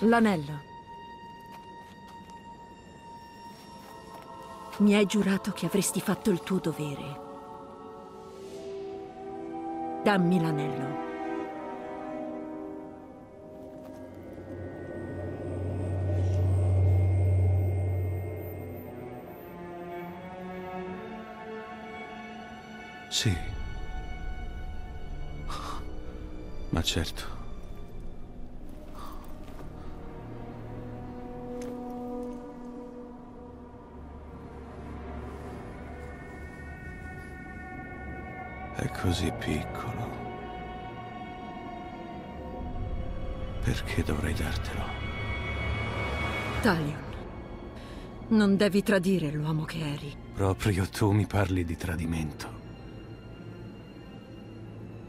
L'anello. Mi hai giurato che avresti fatto il tuo dovere. Dammi l'anello. Sì. Ma certo. È così piccolo. Perché dovrei dartelo? Talion, non devi tradire l'uomo che eri. Proprio tu mi parli di tradimento.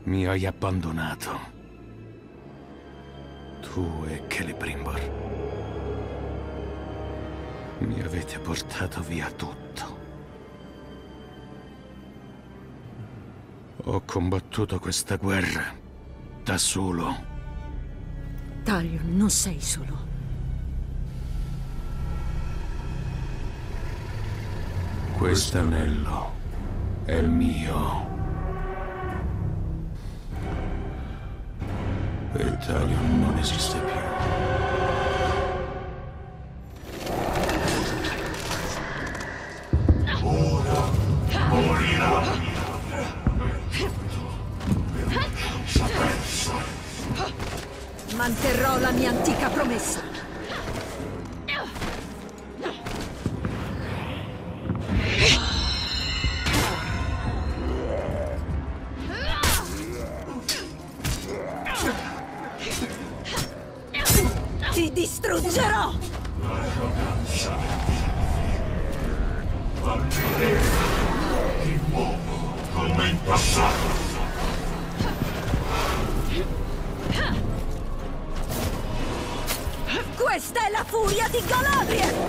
Mi hai abbandonato. Tu e Celebrimbor. Mi avete portato via tutto. Ho combattuto questa guerra da solo. Talion, non sei solo. Quest'anello è mio. Talion non esiste più. Manterrò la mia antica promessa. Come in passato. Questa è la furia di Galadriel!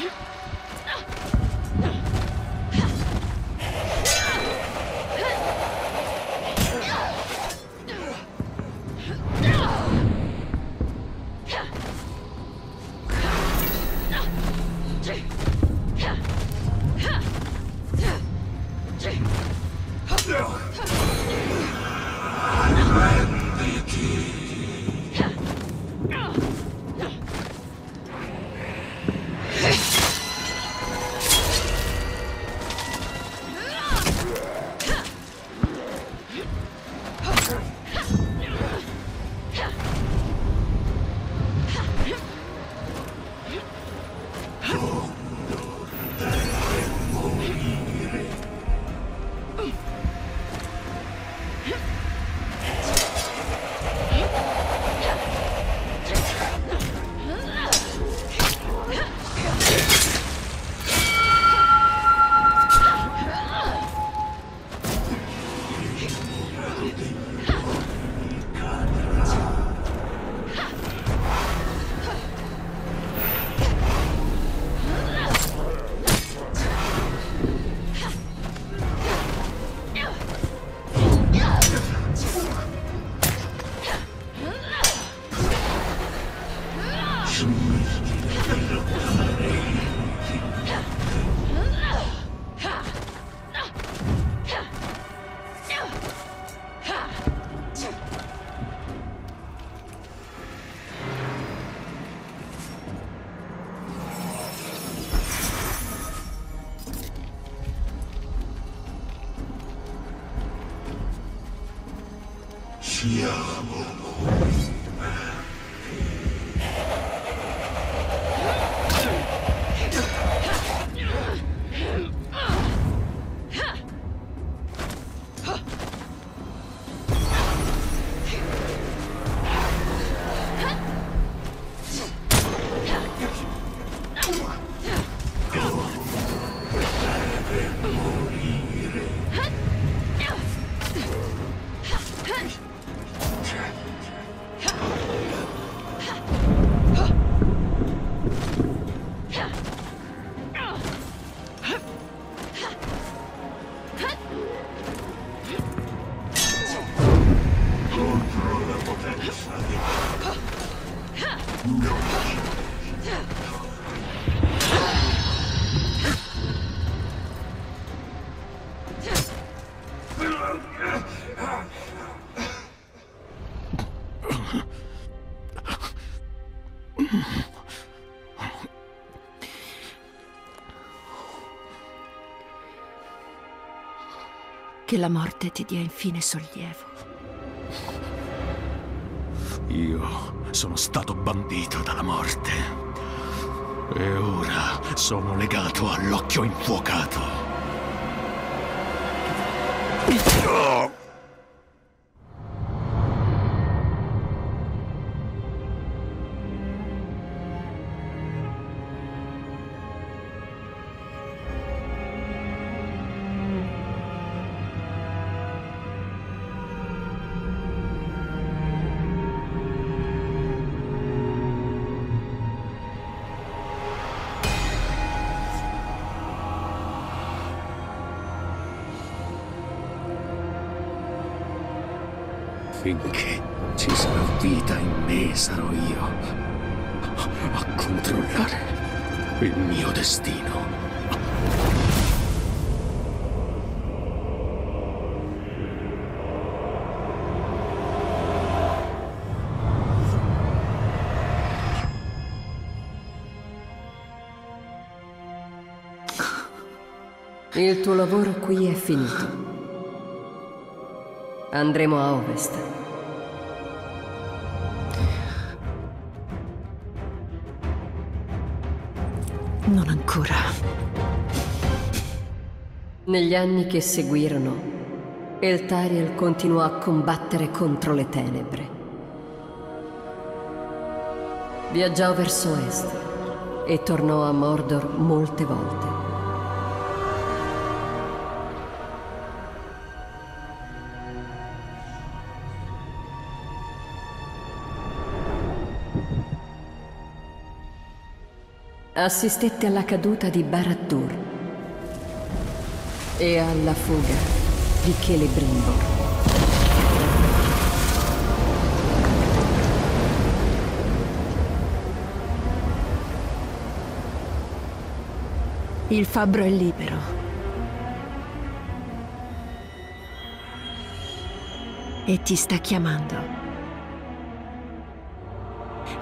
Yeah. Siamo Che la morte ti dia infine sollievo. Io sono stato bandito dalla morte. E ora sono legato all'occhio infuocato. Finché ci sarà vita in me, sarò io a controllare il mio destino. Il tuo lavoro qui è finito. Andremo a ovest. Non ancora. Negli anni che seguirono, Eltariel continuò a combattere contro le tenebre. Viaggiò verso est e tornò a Mordor molte volte. Assistette alla caduta di Barad-dûr e alla fuga di Celebrimbor. Il fabbro è libero. E ti sta chiamando.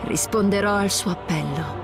Risponderò al suo appello.